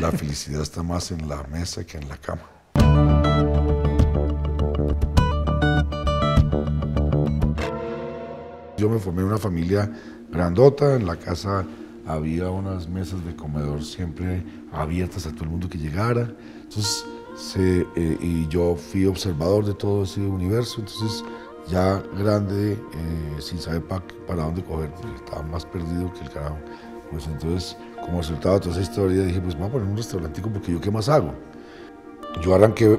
La felicidad está más en la mesa que en la cama. Yo me formé en una familia grandota, en la casa había unas mesas de comedor siempre abiertas a todo el mundo que llegara. Entonces, eh, y yo fui observador de todo ese universo, entonces ya grande, eh, sin saber para dónde coger, estaba más perdido que el carajo. Pues entonces, como resultado de toda esa historia, dije, pues voy a poner un restaurantico porque yo qué más hago. Yo arranqué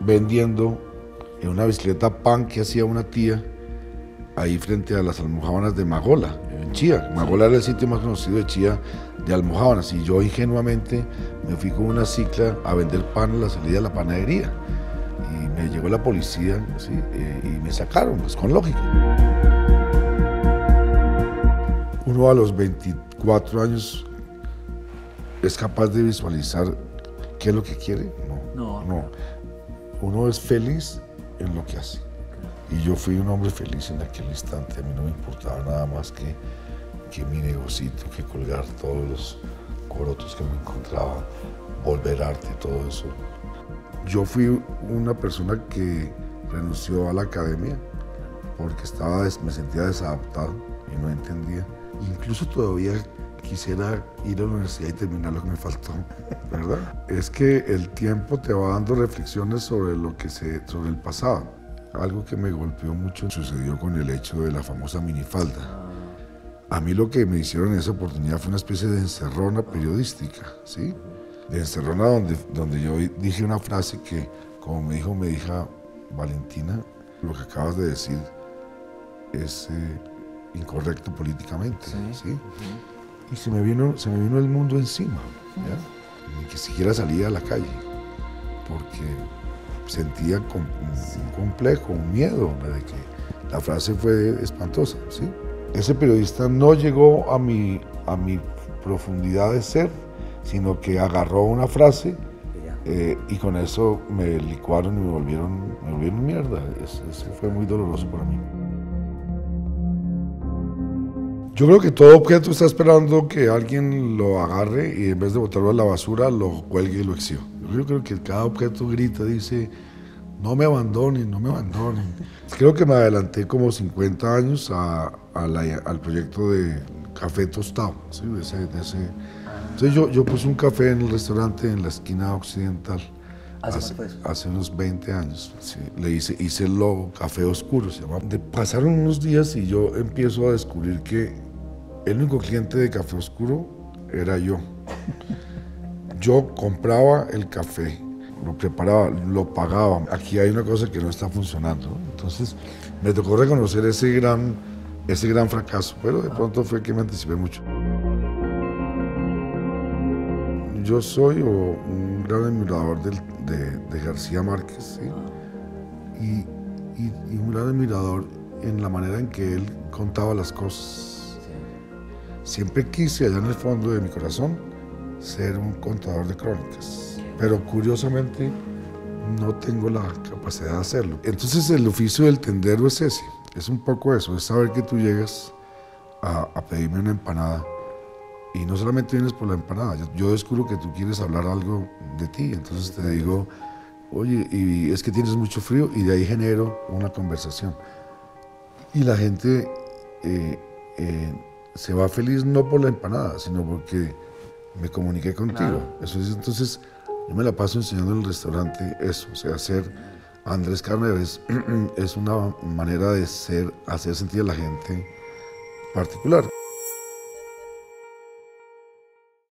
vendiendo en una bicicleta pan que hacía una tía ahí frente a las almohábanas de Magola, en Chía. Magola era el sitio más conocido de Chía de almohábanas y yo ingenuamente me fui con una cicla a vender pan a la salida de la panadería. Y me llegó la policía eh, y me sacaron, pues con lógica. Uno a los 24 años es capaz de visualizar qué es lo que quiere. No, no. no. Uno es feliz en lo que hace. Y yo fui un hombre feliz en aquel instante. A mí no me importaba nada más que, que mi negocito, que colgar todos los corotos que me encontraba, volver arte, todo eso. Yo fui una persona que renunció a la academia porque estaba, me sentía desadaptado y no entendía. Incluso todavía quisiera ir a la universidad y terminar lo que me faltó, ¿verdad? Es que el tiempo te va dando reflexiones sobre lo que se, sobre el pasado. Algo que me golpeó mucho sucedió con el hecho de la famosa minifalda. A mí lo que me hicieron en esa oportunidad fue una especie de encerrona periodística, ¿sí? De encerrona donde, donde yo dije una frase que, como me dijo mi hija Valentina, lo que acabas de decir es eh, incorrecto políticamente, ¿sí? Y se me, vino, se me vino el mundo encima, ¿ya? Ni que siquiera salía a la calle, porque sentía un complejo, un miedo, de que la frase fue espantosa. ¿sí? Ese periodista no llegó a mi, a mi profundidad de ser, sino que agarró una frase eh, y con eso me licuaron y me volvieron, me volvieron mierda. Eso fue muy doloroso para mí. Yo creo que todo objeto está esperando que alguien lo agarre y en vez de botarlo a la basura, lo cuelgue y lo exhiba. Yo creo que cada objeto grita, dice, no me abandonen, no me abandonen. Creo que me adelanté como 50 años al proyecto de café tostado. Entonces yo, yo puse un café en el restaurante en la esquina occidental. ¿Hace, hace, unos 20 años. Le hice, hice el logo, Café Oscuro se llama. pasaron unos días y yo empiezo a descubrir que el único cliente de Café Oscuro era yo. Yo compraba el café, lo preparaba, lo pagaba. Aquí hay una cosa que no está funcionando. Entonces me tocó reconocer ese gran, ese gran fracaso, pero de pronto fue que me anticipé mucho. Yo soy un gran admirador de, García Márquez y, y un gran admirador en la manera en que él contaba las cosas. Siempre quise allá en el fondo de mi corazón ser un contador de crónicas, pero curiosamente no tengo la capacidad de hacerlo. Entonces el oficio del tendero es ese, es un poco eso, es saber que tú llegas a, pedirme una empanada y no solamente vienes por la empanada, yo, descubro que tú quieres hablar algo de ti, entonces te digo, oye, y es que tienes mucho frío y de ahí genero una conversación. Y la gente eh, eh, se va feliz no por la empanada, sino porque me comuniqué contigo. Eso es, entonces, yo me la paso enseñando en el restaurante eso, o sea, hacer Andrés Carner es, es una manera de ser, hacer sentir a la gente particular.